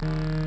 Bye.